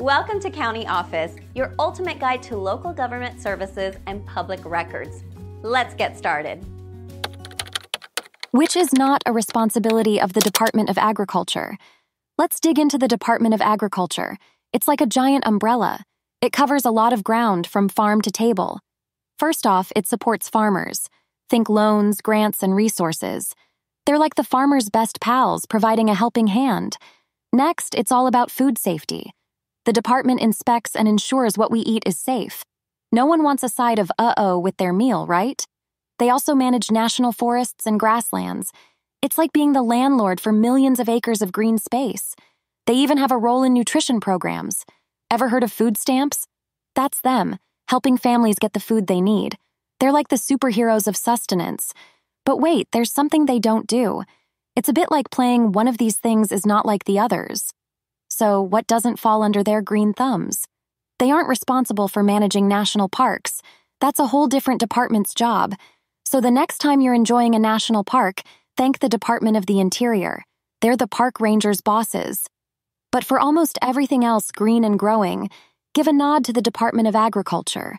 Welcome to County Office, your ultimate guide to local government services and public records. Let's get started. Which is not a responsibility of the Department of Agriculture. Let's dig into the Department of Agriculture. It's like a giant umbrella. It covers a lot of ground from farm to table. First off, it supports farmers. Think loans, grants, and resources. They're like the farmer's best pals, providing a helping hand. Next, it's all about food safety. The department inspects and ensures what we eat is safe. No one wants a side of uh oh with their meal, right? They also manage national forests and grasslands. It's like being the landlord for millions of acres of green space. They even have a role in nutrition programs. Ever heard of food stamps? That's them, helping families get the food they need. They're like the superheroes of sustenance. But wait, there's something they don't do. It's a bit like playing one of these things is not like the others. So, what doesn't fall under their green thumbs? They aren't responsible for managing national parks. That's a whole different department's job. So, the next time you're enjoying a national park, thank the Department of the Interior. They're the park rangers' bosses. But for almost everything else green and growing, give a nod to the Department of Agriculture.